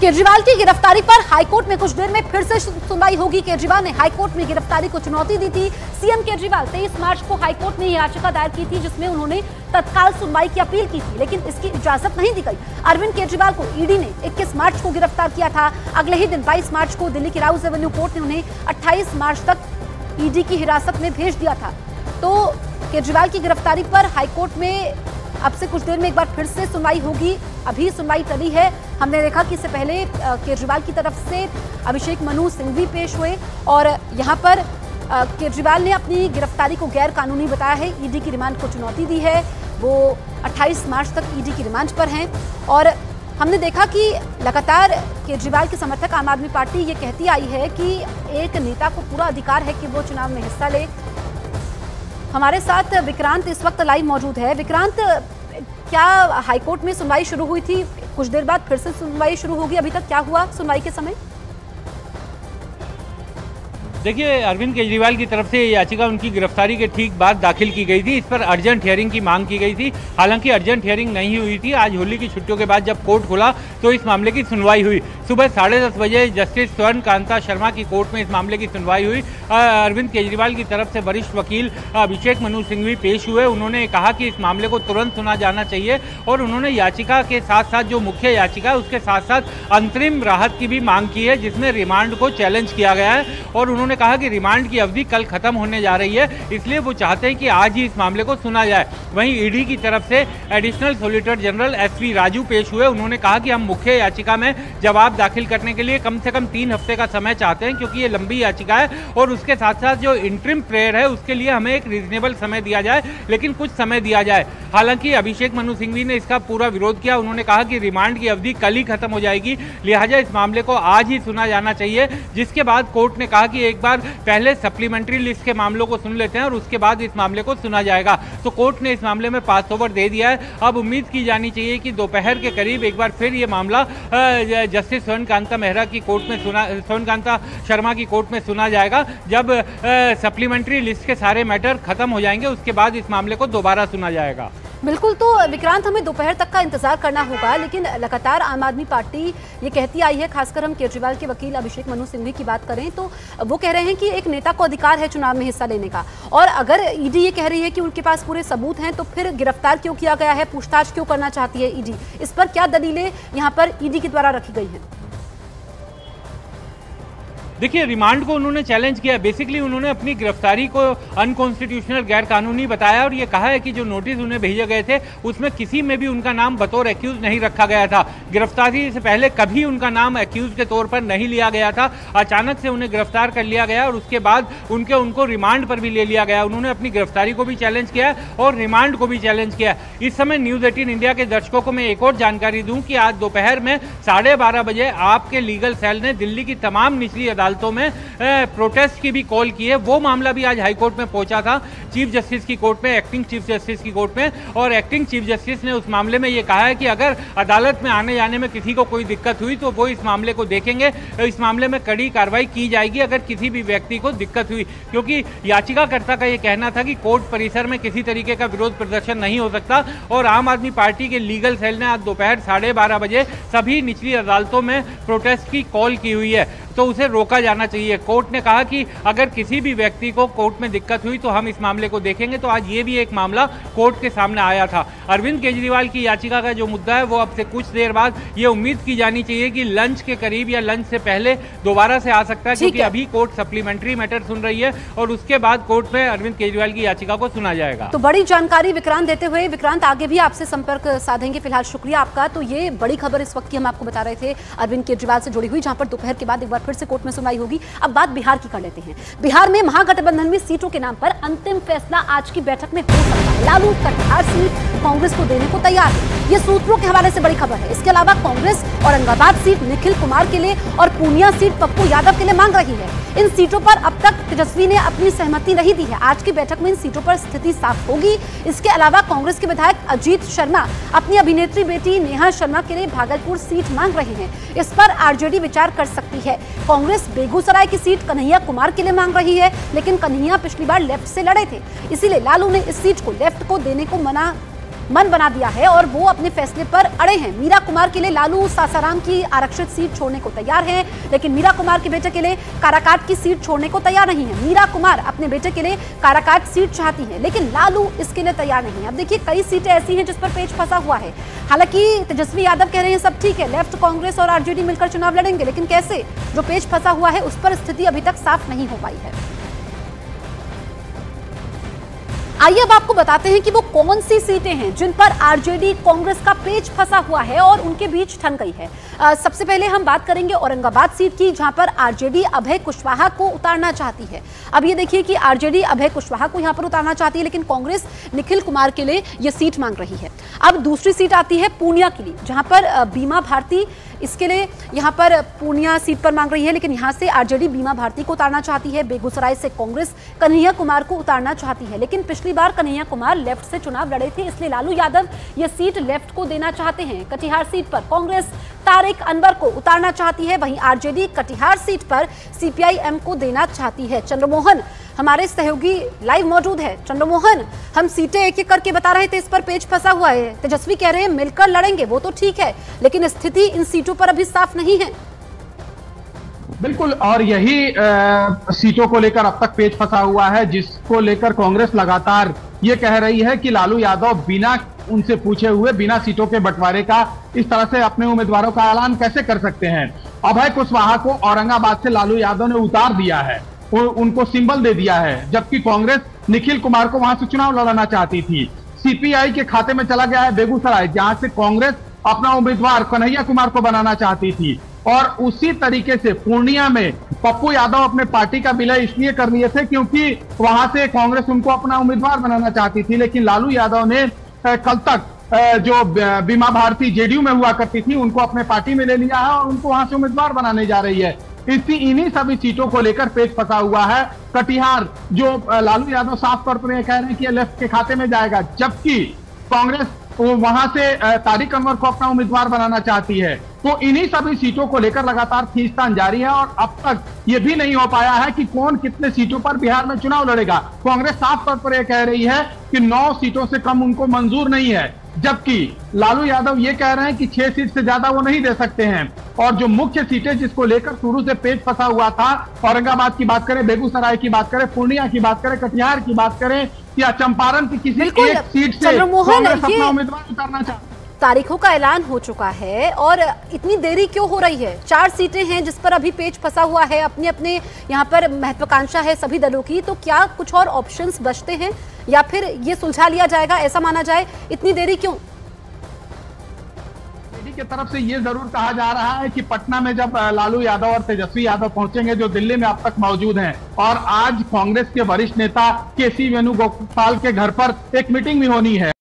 केजरीवाल की गिरफ्तारी पर हाईकोर्ट में कुछ देर में फिर से सुनवाई होगी। केजरीवाल ने हाईकोर्ट में गिरफ्तारी को चुनौती दी थी। सीएम केजरीवाल 23 मार्च को हाईकोर्ट में याचिका दायर की थी, जिसमें उन्होंने तत्काल सुनवाई की अपील की थी, लेकिन इसकी इजाज़त नहीं दी गई। अरविंद केजरीवाल को ईडी ने 21 मार्च को गिरफ़्तार किया था। अगले ही दिन 22 मार्च को दिल्ली की राउज एवेन्यू कोर्ट ने उन्हें 28 मार्च तक ईडी की हिरासत में भेज दिया था। तो केजरीवाल की गिरफ्तारी पर हाईकोर्ट में अब से कुछ देर में एक बार फिर से सुनवाई होगी। अभी सुनवाई टली है। हमने देखा कि इससे पहले केजरीवाल की तरफ़ से अभिषेक मनु सिंघवी पेश हुए और यहाँ पर केजरीवाल ने अपनी गिरफ्तारी को गैर कानूनी बताया है। ईडी की रिमांड को चुनौती दी है। वो 28 मार्च तक ईडी की रिमांड पर हैं और हमने देखा कि लगातार केजरीवाल के समर्थक आम आदमी पार्टी ये कहती आई है कि एक नेता को पूरा अधिकार है कि वो चुनाव में हिस्सा ले। हमारे साथ विक्रांत इस वक्त लाइव मौजूद है। विक्रांत, क्या हाईकोर्ट में सुनवाई शुरू हुई थी? कुछ देर बाद फिर से सुनवाई शुरू होगी। अभी तक क्या हुआ सुनवाई के समय? देखिए, अरविंद केजरीवाल की तरफ़ से याचिका उनकी गिरफ्तारी के ठीक बाद दाखिल की गई थी। इस पर अर्जेंट हियरिंग की मांग की गई थी। हालाँकि अर्जेंट हियरिंग नहीं हुई थी। आज होली की छुट्टियों के बाद जब कोर्ट खुला तो इस मामले की सुनवाई हुई। सुबह साढ़े दस बजे जस्टिस स्वर्ण कांता शर्मा की कोर्ट में इस मामले की सुनवाई हुई। अरविंद केजरीवाल की तरफ़ से वरिष्ठ वकील अभिषेक मनु सिंघवी पेश हुए। उन्होंने कहा कि इस मामले को तुरंत सुना जाना चाहिए और उन्होंने याचिका के साथ साथ जो मुख्य याचिका है, उसके साथ साथ अंतरिम राहत की भी मांग की है, जिसमें रिमांड को चैलेंज किया गया है और उन्होंने कहा कि रिमांड की अवधि कल खत्म होने जा रही है, इसलिए वो चाहते हैं कि आज ही इस मामले को सुना जाए। वहीं ईडी की तरफ़ से additional solicitor general S Raju पेश हुए। उन्होंने कहा कि हम मुख्य याचिका में जवाब दाखिल करने के लिए कम से कम तीन हफ़्ते का समय चाहते हैं, क्योंकि ये लंबी याचिका है और उसके साथ साथ जो इंट्रिम प्रेयर है, उसके लिए हमें एक रीजनेबल समय दिया जाए, लेकिन कुछ समय दिया जाए। हालाँकि अभिषेक मनु सिंघवी ने इसका पूरा विरोध किया। उन्होंने कहा कि रिमांड की अवधि कल ही खत्म हो जाएगी। लिहाजा इस मामले को आज ही सुना जाना चाहिए, जिसके बाद कोर्ट ने कहा कि एक बार पहले सप्लीमेंट्री लिस्ट के मामलों को सुन लेते हैं और उसके बाद इस मामले को सुना जाएगा। तो कोर्ट ने इस मामले में पास ओवर दे दिया है। अब उम्मीद की जानी चाहिए कि दोपहर के करीब एक बार फिर ये मामला जस्टिस स्वर्ण कांता मेहरा की कोर्ट में सुना स्वर्ण कांता शर्मा की कोर्ट में सुना जाएगा। जब सप्लीमेंट्री लिस्ट के सारे मैटर खत्म हो जाएँगे, उसके बाद इस मामले को दोबारा सुना जाएगा। बिल्कुल तो विक्रांत, हमें दोपहर तक का इंतज़ार करना होगा, लेकिन लगातार आम आदमी पार्टी ये कहती आई है, खासकर हम केजरीवाल के वकील अभिषेक मनु सिंघवी की बात करें तो वो कह रहे हैं कि एक नेता को अधिकार है चुनाव में हिस्सा लेने का। और अगर ईडी ये कह रही है कि उनके पास पूरे सबूत हैं तो फिर गिरफ़्तार क्यों किया गया है, पूछताछ क्यों करना चाहती है ईडी? इस पर क्या दलीलें यहाँ पर ईडी के द्वारा रखी गई हैं? देखिए, रिमांड को उन्होंने चैलेंज किया। बेसिकली उन्होंने अपनी गिरफ्तारी को अनकॉन्स्टिट्यूशनल गैर कानूनी बताया और ये कहा है कि जो नोटिस उन्हें भेजे गए थे, उसमें किसी में भी उनका नाम बतौर एक्यूज नहीं रखा गया था। गिरफ्तारी से पहले कभी उनका नाम एक्यूज के तौर पर नहीं लिया गया था। अचानक से उन्हें गिरफ़्तार कर लिया गया और उसके बाद उनके, उनको रिमांड पर भी ले लिया गया। उन्होंने अपनी गिरफ्तारी को भी चैलेंज किया और रिमांड को भी चैलेंज किया। इस समय न्यूज़ एटीन इंडिया के दर्शकों को मैं एक और जानकारी दूँ कि आज दोपहर में साढ़े बजे आपके लीगल सेल ने दिल्ली की तमाम निचली अदालत अदालतों में। प्रोटेस्ट की भी कॉल की है। वो मामला भी आज हाईकोर्ट में पहुँचा था। चीफ जस्टिस की कोर्ट में एक्टिंग चीफ जस्टिस की कोर्ट में। और एक्टिंग चीफ जस्टिस ने उस मामले में ये कहा है कि अगर अदालत में आने जाने में किसी को कोई दिक्कत हुई तो वो इस मामले को देखेंगे। इस मामले में कड़ी कार्रवाई की जाएगी अगर किसी भी व्यक्ति को दिक्कत हुई। क्योंकि याचिकाकर्ता का ये कहना था कि कोर्ट परिसर में किसी तरीके का विरोध प्रदर्शन नहीं हो सकता। और आम आदमी पार्टी के लीगल सेल ने आज दोपहर साढ़े बजे सभी निचली अदालतों में प्रोटेस्ट की कॉल की हुई है। तो उसे रोका जाना चाहिए। कोर्ट ने कहा कि अगर किसी भी व्यक्ति को कोर्ट में दिक्कत हुई तो हम इस मामले को देखेंगे। तो आज ये भी एक मामला कोर्ट के सामने आया था। अरविंद केजरीवाल की याचिका का जो मुद्दा है वो अब से कुछ देर बाद ये उम्मीद की जानी चाहिए कि लंच के करीब या लंच से पहले दोबारा से आ सकता है क्योंकि अभी कोर्ट सप्लीमेंट्री मैटर सुन रही है और उसके बाद कोर्ट में अरविंद केजरीवाल की याचिका को सुना जाएगा। तो बड़ी जानकारी विक्रांत देते हुए। विक्रांत आगे भी आपसे संपर्क साधेंगे फ़िलहाल। शुक्रिया आपका। तो ये बड़ी खबर इस वक्त की हम आपको बता रहे थे अरविंद केजरीवाल से जुड़ी हुई जहाँ पर दोपहर के बाद एक बार फिर से कोर्ट में सुनवाई होगी। अब बात बिहार की कर लेते हैं। बिहार में महागठबंधन में सीटों के नाम पर अंतिम फैसला आज की बैठक में हो सकता है। लालू कटिहार सीट कांग्रेस को देने को तैयार। है ये सूत्रों के हवाले से बड़ी खबर है। इसके अलावा कांग्रेस औरंगाबाद सीट निखिल कुमार के लिए और पूर्णिया सीट पप्पू यादव के लिए मांग रही है। इन सीटों पर अब तक तेजस्वी ने अपनी सहमति नहीं दी है। आज की बैठक में इन सीटों पर स्थिति साफ़ होगी। इसके अलावा कांग्रेस के विधायक अजीत शर्मा अपनी अभिनेत्री बेटी नेहा शर्मा के लिए भागलपुर सीट मांग रहे हैं। इस पर आरजेडी विचार कर सकती है। कांग्रेस बेगूसराय की सीट कन्हैया कुमार के लिए मांग रही है, लेकिन कन्हैया पिछली बार लेफ़्ट से लड़े थे। इसीलिए लालू ने इस सीट को लेफ़्ट को देने को मना मन बना दिया है और वो अपने फैसले पर अड़े हैं। मीरा कुमार के लिए लालू सासाराम की आरक्षित सीट छोड़ने को तैयार है, लेकिन मीरा कुमार के बेटे के लिए काराकाट की सीट छोड़ने को तैयार नहीं है। मीरा कुमार अपने बेटे के लिए काराकाट सीट चाहती है, लेकिन लालू इसके लिए तैयार नहीं है। अब देखिए, कई सीटें ऐसी हैं जिस पर पेच फंसा हुआ है। हालाँकि तेजस्वी यादव कह रहे हैं, सब ठीक है, लेफ़्ट कांग्रेस और आरजेडी मिलकर चुनाव लड़ेंगे, लेकिन कैसे? जो पेच फंसा हुआ है, उस पर स्थिति अभी तक साफ़ नहीं हो पाई है। आइए अब आपको बताते हैं कि वो कौन सी सीटें हैं जिन पर आरजेडी कांग्रेस का पेच फंसा हुआ है और उनके बीच ठन गई है। आ, सबसे पहले हम बात करेंगे औरंगाबाद सीट की जहाँ पर आरजेडी अभय कुशवाहा को उतारना चाहती है। अब ये देखिए कि आरजेडी अभय कुशवाहा को यहाँ पर उतारना चाहती है लेकिन कांग्रेस निखिल कुमार के लिए यह सीट मांग रही है। अब दूसरी सीट आती है पूर्णिया के लिए जहाँ पर बीमा भारती इसके लिए यहाँ पर पूर्णिया सीट पर मांग रही है, लेकिन यहाँ से आरजेडी बीमा भारती को उतारना चाहती है, बेगूसराय से कांग्रेस कन्हैया कुमार को उतारना चाहती है, लेकिन पिछली बार कन्हैया कुमार लेफ़्ट से चुनाव लड़े थे, इसलिए लालू यादव ये सीट लेफ़्ट को देना चाहते हैं। कटिहार सीट पर कांग्रेस तारिक अनवर को उतारना चाहती है, वहीं आरजेडी कटिहार सीट पर सीपीआईएम को देना चाहती है। चंद्रमोहन हमारे सहयोगी लाइव मौजूद है। चंद्रमोहन हम सीटें एक एक करके बता रहे थे इस पर पेज फंसा हुआ है। तेजस्वी कह रहे हैं मिलकर लड़ेंगे वो तो ठीक है लेकिन स्थिति इन सीटों पर अभी साफ़ नहीं है। बिल्कुल और यही आ, सीटों को लेकर अब तक पेज फंसा हुआ है जिसको लेकर कांग्रेस लगातार ये कह रही है कि लालू यादव बिना उनसे पूछे हुए बिना सीटों के बंटवारे का इस तरह से अपने उम्मीदवारों का ऐलान कैसे कर सकते हैं? अभय कुशवाहा को औरंगाबाद से लालू यादव ने उतार दिया है। उनको सिंबल दे दिया है, जबकि कांग्रेस निखिल कुमार को वहाँ से चुनाव लड़ाना चाहती थी। सीपीआई के खाते में चला गया है बेगूसराय, जहाँ से कांग्रेस अपना उम्मीदवार कन्हैया कुमार को बनाना चाहती थी। और उसी तरीके से पूर्णिया में पप्पू यादव अपने पार्टी का विलय इसलिए कर लिए थे क्योंकि वहाँ से कांग्रेस उनको अपना उम्मीदवार बनाना चाहती थी, लेकिन लालू यादव ने कल तक जो बीमा भारती जेडीयू में हुआ करती थी, उनको अपने पार्टी में ले लिया है और उनको वहाँ से उम्मीदवार बनाने जा रही है। इसी इन्हीं सभी सीटों को लेकर पेज फंसा हुआ है कटिहार, जो लालू यादव साफ़ तौर पर कह रहे हैं कि लेफ़्ट के खाते में जाएगा, जबकि कांग्रेस वहाँ से तारिक अनवर को अपना उम्मीदवार बनाना चाहती है। तो इन्हीं सभी सीटों को लेकर लगातार खींचतान जारी है और अब तक ये भी नहीं हो पाया है कि कौन कितने सीटों पर बिहार में चुनाव लड़ेगा। कांग्रेस साफ़ तौर पर यह कह रही है कि नौ सीटों से कम उनको मंजूर नहीं है। जबकि लालू यादव ये कह रहे हैं कि छह सीट से ज़्यादा वो नहीं दे सकते हैं। और जो मुख्य सीटें जिसको लेकर शुरू से पेट फंसा हुआ था औरंगाबाद की बात करें बेगूसराय की बात करें पूर्णिया की बात करें कटिहार की बात करें या चंपारण की किसी एक सीट से कांग्रेस अपना उम्मीदवार उतारना चाहते तारीखों का ऐलान हो चुका है और इतनी देरी क्यों हो रही है? चार सीटें हैं जिस पर अभी पेज फंसा हुआ है। अपने अपने यहाँ पर महत्वाकांक्षा है सभी दलों की। तो क्या कुछ और ऑप्शंस बचते हैं? या फिर ये सुलझा लिया जाएगा, ऐसा माना जाए? इतनी देरी क्यों? की तरफ़ से ये ज़रूर कहा जा रहा है कि पटना में जब लालू यादव और तेजस्वी यादव पहुँचेंगे, जो दिल्ली में अब तक मौजूद हैं, और आज कांग्रेस के वरिष्ठ नेता के सी वेणुगोपाल के घर पर एक मीटिंग भी होनी है।